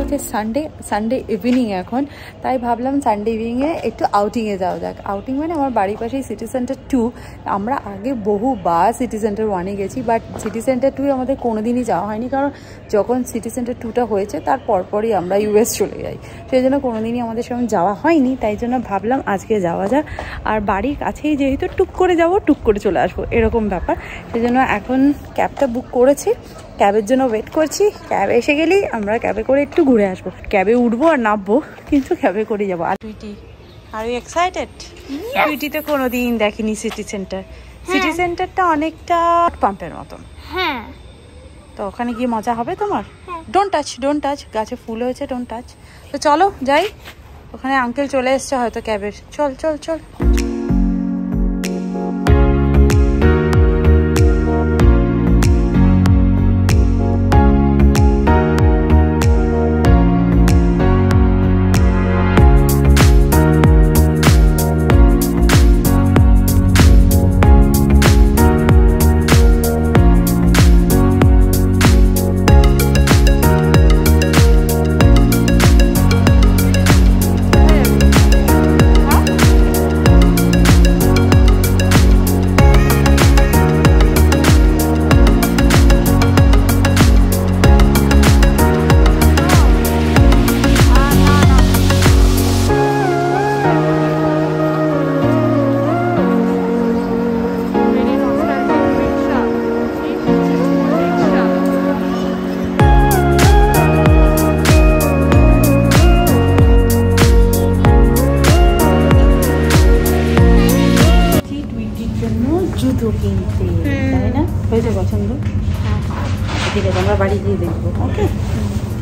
হচ্ছে Sunday Sunday evening এখন, তাই ভাবলাম সানডে ইভিনিংয়ে একটু আউটিংয়ে যাওয়া যাক। আউটিং মানে আমার বাড়ির পাশেই সিটি সেন্টার টু আমরা আগে বহুবার সিটি সেন্টার ওয়ানে গেছি বাট সিটি সেন্টার টু আমাদের কোনো দিনই যাওয়া হয়নি, কারণ যখন সিটি সেন্টার টুটা হয়েছে, তার পরপরই আমরা ইউএস চলে যাই। সেই জন্য কোনো দিনই আমাদের সঙ্গে যাওয়া হয়নি, তাই জন্য ভাবলাম আজকে যাওয়া যাক। আর বাড়ির কাছেই যেহেতু টুক করে যাব, টুক করে চলে আসব, এরকম ব্যাপার। সেই জন্য এখন ক্যাবটা বুক করেছি। ক্যাবের জন্য ওয়েট করছি। ক্যাব এসে গেলেই আমরা ক্যাবে করে একটু ঘুরে আসব। ক্যাবে উঠবো আর নামবো কিন্তু ক্যাবে করে যাব। আর টুইটি আর ইউ এক্সাইটেড টুইটিতে কোনো দিন দেখিনি সিটি সেন্টার সিটি সেন্টারটা অনেকটা পাম্পের মতন। হ্যাঁ। তো ওখানে গিয়ে মজা হবে তোমার? ডোন্ট টাচ ডোন্ট টাচ গাছে ফুল হয়েছে ডোন্ট টাচ তো চলো যাই। ওখানে আঙ্কেল চলে এসছে হয়তো ক্যাবের। চল চল চল।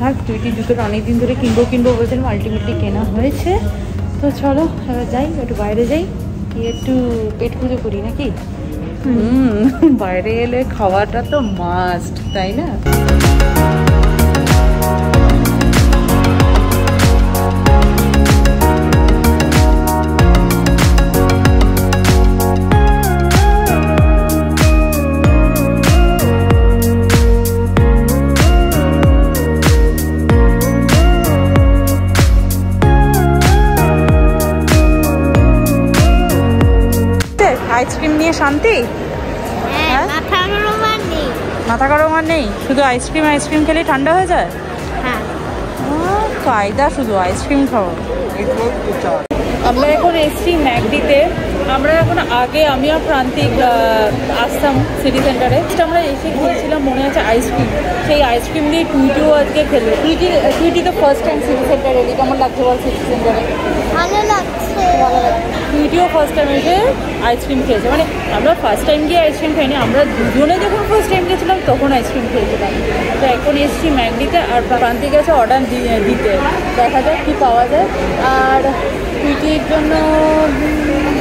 থাক দুইটি জুতোটা অনেকদিন ধরে কিনবো কিনবো বলছিলাম আলটিমেটলি কেনা হয়েছে। তো চলো এবার যাই একটু বাইরে যাই গিয়ে একটু পেট পুজো করি নাকি? হুম। বাইরে এলে খাওয়াটা তো মাস্ট তাই না? আইসক্রিম নিয়ে শান্তি? হ্যাঁ হ্যাঁ? মাথা গরম আর নেই। শুধু আইসক্রিম আইসক্রিম খেলেই ঠান্ডা হয়ে যায়? হ্যাঁ। কায়দা শুধু আইসক্রিম খাওয়া। আমরা এখন এসছি ম্যাকডিতে। আমরা এখন আগে আমি আর প্রান্তিক আসতাম সিটি সেন্টারে আমরা এসে খেয়েছিলাম মনে আছে আইসক্রিম। সেই আইসক্রিম দিয়ে টুইটিও আজকে খেলো। টুইটি টুইটি তো ফার্স্ট টাইম সিটি সেন্টারে এলি কেমন লাগছে বল সিটি সেন্টারে ভালো লাগছে। ভালো টুইটিও ফার্স্ট টাইম এসে আইসক্রিম খেয়েছে। মানে আমরা ফার্স্ট টাইম গিয়ে আইসক্রিম খাইনি আমরা দুজনে যখন ফার্স্ট টাইম গেছিলাম তখন আইসক্রিম খেয়েছিলাম। তো এখন এসেছি ম্যাগডিতে আর প্রান্তিক গেছে অর্ডার দিতে। দেখা যাক কী পাওয়া যায়। আর টুইটির জন্য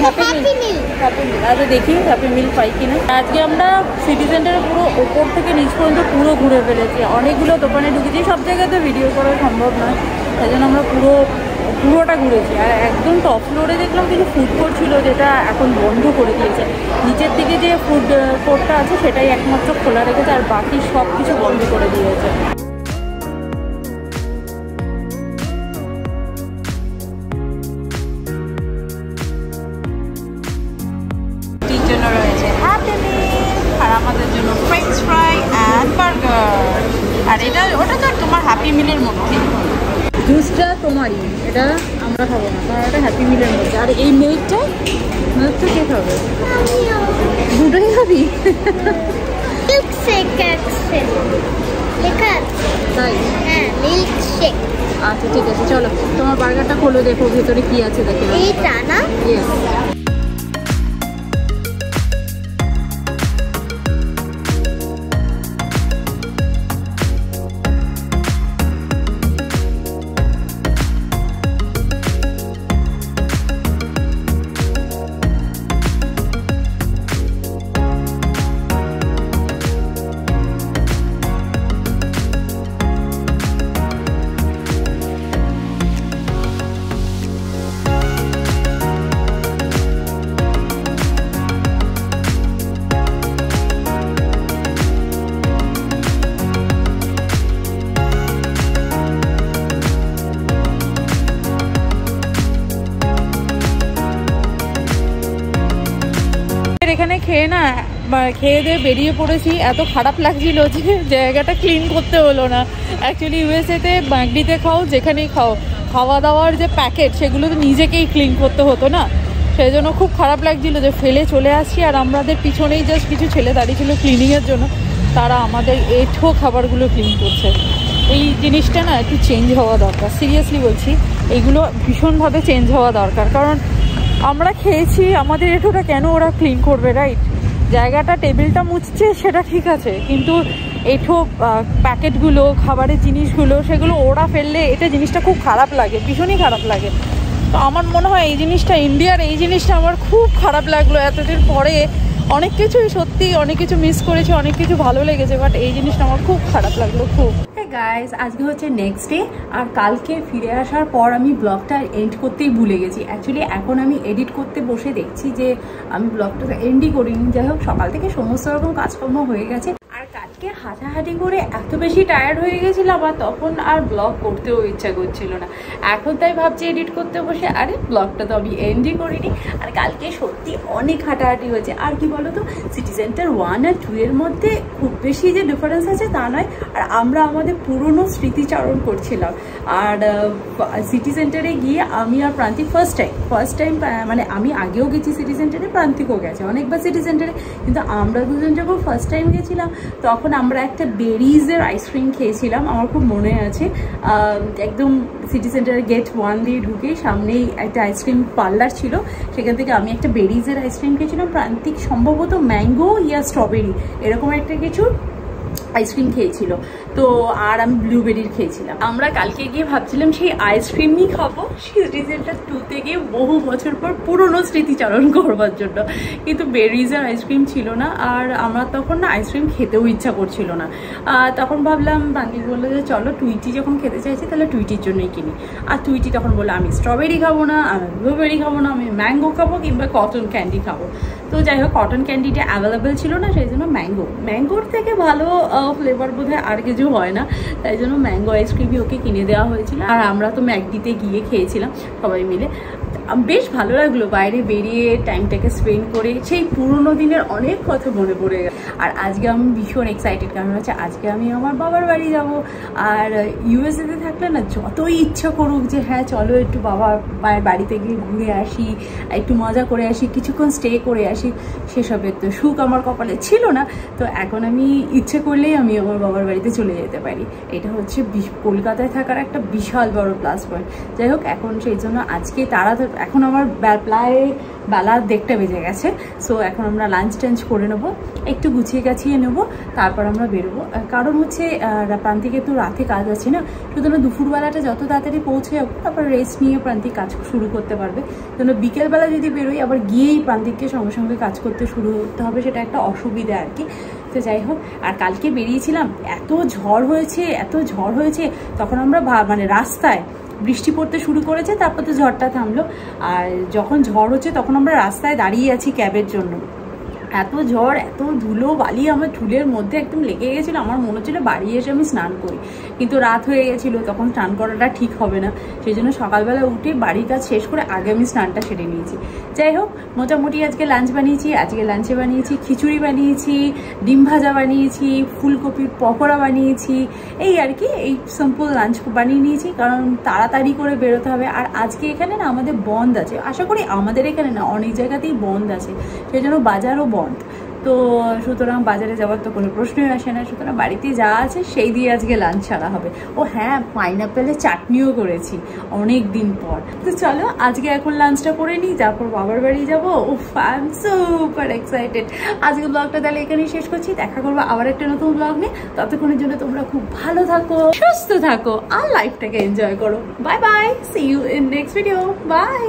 হ্যাপি মিল। হ্যাপি মিল আচ্ছা দেখি হ্যাপি মিল পাই কিনা। আজকে আমরা সিটি সেন্টারে পুরো ওপর থেকে নিচ পর্যন্ত পুরো ঘুরে ফেলেছি। অনেকগুলো দোকানে ঢুকেছি সব জায়গাতে ভিডিও করা সম্ভব নয়। তাই জন্য আমরা পুরো পুরোটা ঘুরেছি। আর একদম টপ ফ্লোরে দেখলাম কিছু ফুড কোর্ট ছিল যেটা এখন বন্ধ করে দিয়েছে। নিচের দিকে যে ফুড কোর্টটা আছে সেটাই একমাত্র খোলা রেখেছে আর বাকি সব কিছু বন্ধ করে দিয়েছে। আর আমাদের জন্য ফ্রেঞ্চ ফ্রাই আর এটা, ওটা তো তোমার হ্যাপি মিলের মধ্যে। জুসটা তোমারই। এটা আমরা খাব না কারণ এটা হ্যাপি মিলের মধ্যে। আর এই মিল্কটা মিল্কটা কে খাবে? দুটোই খাবি? তাই? হ্যাঁ মিল্ক শেক আচ্ছা ঠিক আছে চলো। তোমার বার্গারটা খোলো দেখো ভেতরে কি আছে দেখে এই না? এখানে খেয়ে না খেয়ে দিয়ে বেরিয়ে পড়েছি। এত খারাপ লাগছিল যে জায়গাটা ক্লিন করতে হলো না। অ্যাকচুয়ালি ইউএসএতে বাগডিতে খাও, যেখানেই খাও। খাওয়া দাওয়ার যে প্যাকেট সেগুলো তো নিজেকেই ক্লিন করতে হতো না। সেই জন্য খুব খারাপ লাগছিল যে ফেলে চলে আসছি, আর আমাদের পিছনেই জাস্ট কিছু ছেলে দাঁড়িয়ে ছিল ক্লিনিংয়ের জন্য। তারা আমাদের এঠো খাবারগুলো ক্লিন করছে। এই জিনিসটা না একটু চেঞ্জ হওয়া দরকার। সিরিয়াসলি বলছি এইগুলো ভীষণভাবে চেঞ্জ হওয়া দরকার। কারণ আমরা খেয়েছি, আমাদের এঠোটা কেন ওরা ক্লিন করবে রাইট জায়গাটা টেবিলটা মুছছে, সেটা ঠিক আছে। কিন্তু এঠো প্যাকেটগুলো, খাবারের জিনিসগুলো, সেগুলো ওরা ফেললে এটা জিনিসটা খুব খারাপ লাগে, ভীষণই খারাপ লাগে। তো আমার মনে হয় এই জিনিসটা, ইন্ডিয়ার এই জিনিসটা আমার খুব খারাপ লাগল। এতদিন পরে অনেক কিছুই সত্যি, অনেক কিছু মিস করেছি, অনেক কিছু ভালো লেগেছে বাট এই জিনিসটা আমার খুব খারাপ লাগল, খুব। গাইজ আজকে হচ্ছে নেক্সট ডে আর কালকে ফিরে আসার পর আমি ব্লগটা এন্ড করতেই ভুলে গেছি। অ্যাকচুয়ালি এখন আমি এডিট করতে বসে দেখছি যে আমি ব্লগটা এন্ডই করিনি। যাই হোক, সকাল থেকে সমস্ত রকম কাজকর্ম হয়ে গেছে। কালকে হাঁটাহাঁটি করে এত বেশি টায়ার্ড হয়ে গেছিলাম আর তখন আর ব্লগ করতেও ইচ্ছা করছিল না। এখন তাই ভাবছি এডিট করতে বসে। আরে ব্লগটা তো আমি এন্ডই করিনি। আর কালকে সত্যি অনেক হাঁটাহাঁটি হয়েছে। আর কি বলতো সিটি সেন্টার ওয়ান আর টু এর মধ্যে খুব বেশি যে ডিফারেন্স আছে তা নয়। আর আমরা আমাদের পুরনো স্মৃতিচারণ করছিলাম। আর সিটি সেন্টারে গিয়ে আমি আর প্রান্তিক ফার্স্ট টাইম ফার্স্ট টাইম মানে আমি আগেও গেছি সিটি সেন্টারে প্রান্তিকও গেছে। অনেকবার সিটি সেন্টারে কিন্তু আমরা দুজন যখন ফার্স্ট টাইম গেছিলাম তখন আমরা একটা বেরিজের আইসক্রিম খেয়েছিলাম, আমার খুব মনে আছে। একদম সিটি সেন্টারের গেট ওয়ান দিয়ে ঢুকে সামনেই একটা আইসক্রিম পার্লার ছিল। সেখান থেকে আমি একটা বেরিজের আইসক্রিম খেয়েছিলাম। প্রান্তিক সম্ভবত ম্যাঙ্গো ইয়া স্ট্রবেরি এরকম একটা কিছু। আইসক্রিম খেয়েছিল। তো আর আমি ব্লুবেরির খেয়েছিলাম। আমরা কালকে গিয়ে ভাবছিলাম সেই আইসক্রিমই খাব। সেই সেন্টার টুতে গিয়ে বহু বছর পর পুরনো স্মৃতিচারণ করবার জন্য। কিন্তু বেরিজের আইসক্রিম ছিল না আর আমরা তখন না আইসক্রিম খেতেও ইচ্ছা করছিল না। তখন ভাবলাম বাঙ্গিল বলল যে, চলো টুইটি যখন খেতে চাইছি, তাহলে টুইটির জন্যই কিনি। আর টুইটি তখন বলল, আমি স্ট্রবেরি খাব না, আমি ব্লুবেরি খাব না, আমি ম্যাঙ্গো খাব কিংবা কটন ক্যান্ডি খাব। তো যাই হোক কটন ক্যান্ডিটা অ্যাভেলেবেল ছিল না, সেই জন্য ম্যাঙ্গো ম্যাঙ্গোর থেকে ভালো ফ্লেভার বোধ আর কিছু হয় না। তাই জন্য ম্যাঙ্গো আইসক্রিমই ওকে কিনে দেওয়া হয়েছিল। আর আমরা তো ম্যাকডিতে গিয়ে খেয়েছিলাম সবাই মিলে। বেশ ভালো লাগল বাইরে বেরিয়ে টাইমটাকে স্পেন্ড করে। সেই পুরোনো দিনের অনেক কথা মনে পড়ে গেল। আর আজকে আমি ভীষণ এক্সাইটেড কারণ হচ্ছে আজকে আমি আমার বাবার বাড়ি যাব। আর ইউএসএতে থাকলে না যতই ইচ্ছা করুক যে হ্যাঁ চলো একটু বাবার মায়ের বাড়িতে গিয়ে ঘুরে আসি, একটু মজা করে আসি, কিছুক্ষণ স্টে করে আসি, সেসবের তো সুখ আমার কপালে ছিল না। তো এখন আমি ইচ্ছে করলেই আমি আমার বাবার বাড়িতে চলে যেতে পারি। এটা হচ্ছে কলকাতায় থাকার একটা বিশাল বড় প্লাস পয়েন্ট যাই হোক, এখন সেই জন্য আজকে তারা এখন আমার প্রায় বেলা দেখতে বেজে গেছে। সো এখন আমরা লাঞ্চ টাঞ্চ করে নেব। একটু গুছিয়ে গাছিয়ে নেব, তারপর আমরা বেরোবো। কারণ হচ্ছে প্রান্তিকে তো রাতে কাজ আছে না। সুতরাং দুপুরবেলাটা যত তাড়াতাড়ি পৌঁছে যাব, তারপর রেস্ট নিয়ে প্রান্তিক কাজ শুরু করতে পারবে। যেন বিকেলবেলা যদি বেরোই, আবার গিয়েই প্রান্তিককে সঙ্গে সঙ্গে কাজ করতে শুরু করতে হবে, সেটা একটা অসুবিধা আর কি। তো যাই হোক, আর কালকে বেরিয়েছিলাম, এত ঝড় হয়েছে, এত ঝড় হয়েছে, তখন আমরা মানে রাস্তায় বৃষ্টি পড়তে শুরু করেছে, তারপর তো ঝড়টা থামলো। আর যখন ঝড় হচ্ছে, তখন আমরা রাস্তায় দাঁড়িয়ে আছি ক্যাবের জন্য। এত ঝড়, এত ধুলো, বালি আমার চুলের মধ্যে একদম লেগে গেছিল। আমার মনে হচ্ছিল বাড়ি এসে আমি স্নান করি। কিন্তু রাত হয়ে গেছিল, তখন স্নান করাটা ঠিক হবে না। সেই জন্য সকালবেলা উঠে বাড়ির কাজ শেষ করে আগে আমি স্নানটা সেরে নিয়েছি। যাই হোক, মোটামুটি আজকে লাঞ্চ বানিয়েছি, আজকে লাঞ্চে বানিয়েছি, খিচুড়ি বানিয়েছি, ডিম ভাজা বানিয়েছি, ফুলকপির পকোড়া বানিয়েছি। এই আর কি, এই সিম্পল লাঞ্চ বানিয়ে নিয়েছি, কারণ তাড়াতাড়ি করে বেরোতে হবে। আর আজকে এখানে না আমাদের বন্ধ আছে। আশা করি আমাদের এখানে না, অনেক জায়গাতেই বন্ধ আছে। সেই জন্য বাজারও বন্ধ। বন্ধ তো সুতরাং বাজারে যাওয়ার তো কোনো প্রশ্নই আসে না, সুতরাং বাড়িতে যা আছে সেই দিয়ে আজকে লাঞ্চ ছাড়া হবে। ও হ্যাঁ পাইনাপেলের চাটনিও করেছি অনেক দিন পর। তো চলো, আজকে এখন লাঞ্চটা করে নিই, তারপর বাবার বাড়ি যাব। ও আই সুপার এক্সাইটেড আজকে ব্লগটা তাহলে এখানেই শেষ করছি। দেখা করব আবার একটা নতুন ব্লগ নিয়ে। ততক্ষণের জন্য তোমরা খুব ভালো থাকো, সুস্থ থাকো, আর লাইফটাকে এনজয় করো। Bye bye see you in next video bye